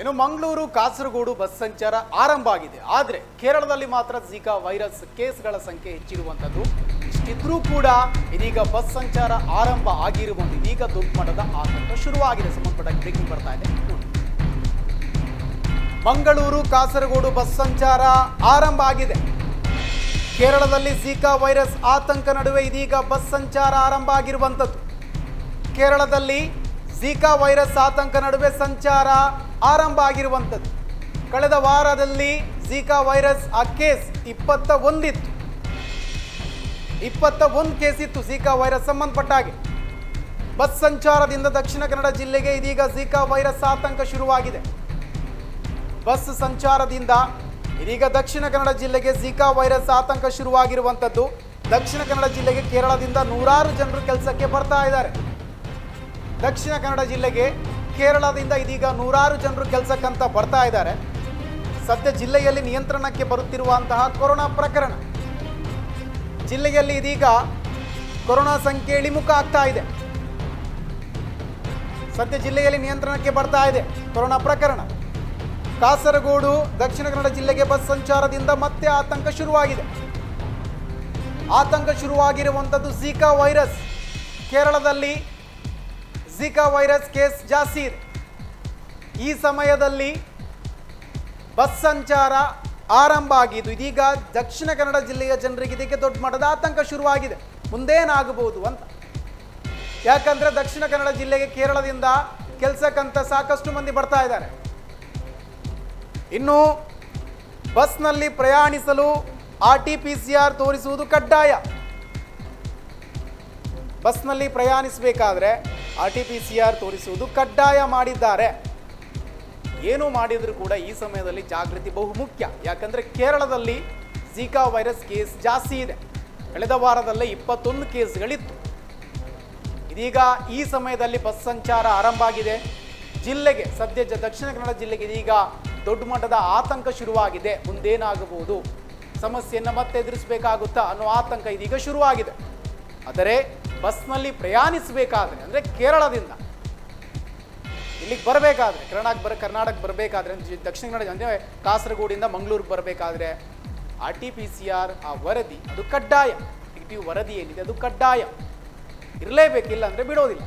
ಇನ್ನು ಮಂಗಳೂರು, ಕಾಸರಗೋಡು ಬಸ್ ಸಂಚಾರ ಆರಂಭ ಆಗಿದೆ. ಆದರೆ ಕೇರಳದಲ್ಲಿ ಮಾತ್ರ ಝಿಕಾ ವೈರಸ್ ಕೇಸ್ಗಳ ಸಂಖ್ಯೆ ಹೆಚ್ಚಿರುವಂಥದ್ದು. ಇಷ್ಟಿದ್ರೂ ಕೂಡ ಇದೀಗ ಬಸ್ ಸಂಚಾರ ಆರಂಭ ಆಗಿರುವಂತೆ ಇದೀಗ ದೊಡ್ಡ ಆತಂಕ ಶುರುವಾಗಿದೆ. ಸಂಬಂಧಪಟ್ಟ ಬ್ರೇಕಿಂಗ್ ಬರ್ತಾ ಇದೆ. ಮಂಗಳೂರು, ಕಾಸರಗೋಡು ಬಸ್ ಸಂಚಾರ ಆರಂಭ ಆಗಿದೆ. ಕೇರಳದಲ್ಲಿ ಝಿಕಾ ವೈರಸ್ ಆತಂಕ ನಡುವೆ ಇದೀಗ ಬಸ್ ಸಂಚಾರ ಆರಂಭ ಆಗಿರುವಂಥದ್ದು. ಕೇರಳದಲ್ಲಿ ಝಿಕಾ ವೈರಸ್ ಆತಂಕ ನಡುವೆ ಸಂಚಾರ ಆರಂಭ ಆಗಿರುವಂಥದ್ದು. ಕಳೆದ ವಾರದಲ್ಲಿ ಝೀಕಾ ವೈರಸ್ ಆ ಕೇಸ್ ಇಪ್ಪತ್ತ ಒಂದಿತ್ತು ಇಪ್ಪತ್ತ ಒಂದು ಕೇಸ್ ಇತ್ತು ಝೀಕಾ ವೈರಸ್ ಸಂಬಂಧಪಟ್ಟ ಹಾಗೆ. ಬಸ್ ಸಂಚಾರದಿಂದ ದಕ್ಷಿಣ ಕನ್ನಡ ಜಿಲ್ಲೆಗೆ ಇದೀಗ ಝೀಕಾ ವೈರಸ್ ಆತಂಕ ಶುರುವಾಗಿದೆ. ಬಸ್ ಸಂಚಾರದಿಂದ ಇದೀಗ ದಕ್ಷಿಣ ಕನ್ನಡ ಜಿಲ್ಲೆಗೆ ಝೀಕಾ ವೈರಸ್ ಆತಂಕ ಶುರುವಾಗಿರುವಂಥದ್ದು. ದಕ್ಷಿಣ ಕನ್ನಡ ಜಿಲ್ಲೆಗೆ ಕೇರಳದಿಂದ ನೂರಾರು ಜನರು ಕೆಲಸಕ್ಕೆ ಬರ್ತಾ ಇದ್ದಾರೆ. ದಕ್ಷಿಣ ಕನ್ನಡ ಜಿಲ್ಲೆಗೆ ಕೇರಳದಿಂದ ಇದೀಗ ನೂರಾರು ಜನರು ಕೆಲಸಕ್ಕಂತ ಬರ್ತಾ ಇದ್ದಾರೆ. ಸದ್ಯ ಜಿಲ್ಲೆಯಲ್ಲಿ ನಿಯಂತ್ರಣಕ್ಕೆ ಬರುತ್ತಿರುವಂತಹ ಕೊರೋನಾ ಪ್ರಕರಣ. ಜಿಲ್ಲೆಯಲ್ಲಿ ಇದೀಗ ಕೊರೋನಾ ಸಂಖ್ಯೆ ಇಳಿಮುಖ ಆಗ್ತಾ ಇದೆ. ಸದ್ಯ ಜಿಲ್ಲೆಯಲ್ಲಿ ನಿಯಂತ್ರಣಕ್ಕೆ ಬರ್ತಾ ಇದೆ ಕೊರೋನಾ ಪ್ರಕರಣ. ಕಾಸರಗೋಡು, ದಕ್ಷಿಣ ಕನ್ನಡ ಜಿಲ್ಲೆಗೆ ಬಸ್ ಸಂಚಾರದಿಂದ ಮತ್ತೆ ಆತಂಕ ಶುರುವಾಗಿದೆ. ಆತಂಕ ಶುರುವಾಗಿರುವಂಥದ್ದು ಝೀಕಾ ವೈರಸ್ ಕೇರಳದಲ್ಲಿ ಝಿಕಾ ವೈರಸ್ ಕೇಸ್ ಜಾಸ್ತಿ ಇದೆ ಈ ಸಮಯದಲ್ಲಿ ಬಸ್ ಸಂಚಾರ ಆರಂಭ ಆಗಿದ್ದು, ಇದೀಗ ದಕ್ಷಿಣ ಕನ್ನಡ ಜಿಲ್ಲೆಯ ಜನರಿಗೆ ಇದಕ್ಕೆ ದೊಡ್ಡ ಮಟ್ಟದ ಆತಂಕ ಶುರುವಾಗಿದೆ. ಮುಂದೇನಾಗಬಹುದು ಅಂತ. ಯಾಕಂದ್ರೆ ದಕ್ಷಿಣ ಕನ್ನಡ ಜಿಲ್ಲೆಗೆ ಕೇರಳದಿಂದ ಕೆಲಸಕ್ಕಂತ ಸಾಕಷ್ಟು ಮಂದಿ ಬರ್ತಾ ಇದ್ದಾರೆ. ಇನ್ನು ಬಸ್ನಲ್ಲಿ ಪ್ರಯಾಣಿಸಲು R T P C R ತೋರಿಸುವುದು ಕಡ್ಡಾಯ. ಬಸ್ನಲ್ಲಿ ಪ್ರಯಾಣಿಸಬೇಕಾದ್ರೆ ಆರ್ ತೋರಿಸುವುದು ಕಡ್ಡಾಯ ಮಾಡಿದ್ದಾರೆ. ಏನು ಮಾಡಿದರೂ ಕೂಡ ಈ ಸಮಯದಲ್ಲಿ ಜಾಗೃತಿ ಬಹು ಮುಖ್ಯ ಯಾಕಂದರೆ ಕೇರಳದಲ್ಲಿ ಝಿಕಾ ವೈರಸ್ ಕೇಸ್ ಜಾಸ್ತಿ ಇದೆ. ಕಳೆದ ವಾರದಲ್ಲೇ ಇಪ್ಪತ್ತೊಂದು ಕೇಸ್ಗಳಿತ್ತು. ಇದೀಗ ಈ ಸಮಯದಲ್ಲಿ ಬಸ್ ಸಂಚಾರ ಆರಂಭ ಆಗಿದೆ. ಜಿಲ್ಲೆಗೆ, ಸದ್ಯ ದಕ್ಷಿಣ ಕನ್ನಡ ಜಿಲ್ಲೆಗೆ ಇದೀಗ ದೊಡ್ಡ ಮಟ್ಟದ ಆತಂಕ ಶುರುವಾಗಿದೆ. ಮುಂದೇನಾಗಬಹುದು? ಸಮಸ್ಯೆಯನ್ನು ಮತ್ತೆ ಎದುರಿಸಬೇಕಾಗುತ್ತಾ ಅನ್ನೋ ಆತಂಕ ಇದೀಗ ಶುರುವಾಗಿದೆ. ಆದರೆ ಬಸ್ನಲ್ಲಿ ಪ್ರಯಾಣಿಸಬೇಕಾದ್ರೆ, ಅಂದರೆ ಕೇರಳದಿಂದ ಇಲ್ಲಿಗೆ ಬರಬೇಕಾದ್ರೆ ಕರ್ನಾಟಕ ಬರ ಕರ್ನಾಟಕ ಬರಬೇಕಾದ್ರೆ ದಕ್ಷಿಣ ಕನ್ನಡ, ಅಂದರೆ ಕಾಸರಗೋಡಿಂದ ಮಂಗಳೂರಿಗೆ ಬರಬೇಕಾದ್ರೆ R T P C R, ಆ ವರದಿ, ಅದು ಕಡ್ಡಾಯ. ನೆಗೆಟಿವ್ ವರದಿ ಏನಿದೆ, ಅದು ಕಡ್ಡಾಯ. ಇರಲೇಬೇಕಿಲ್ಲ ಅಂದರೆ ಬಿಡೋದಿಲ್ಲ.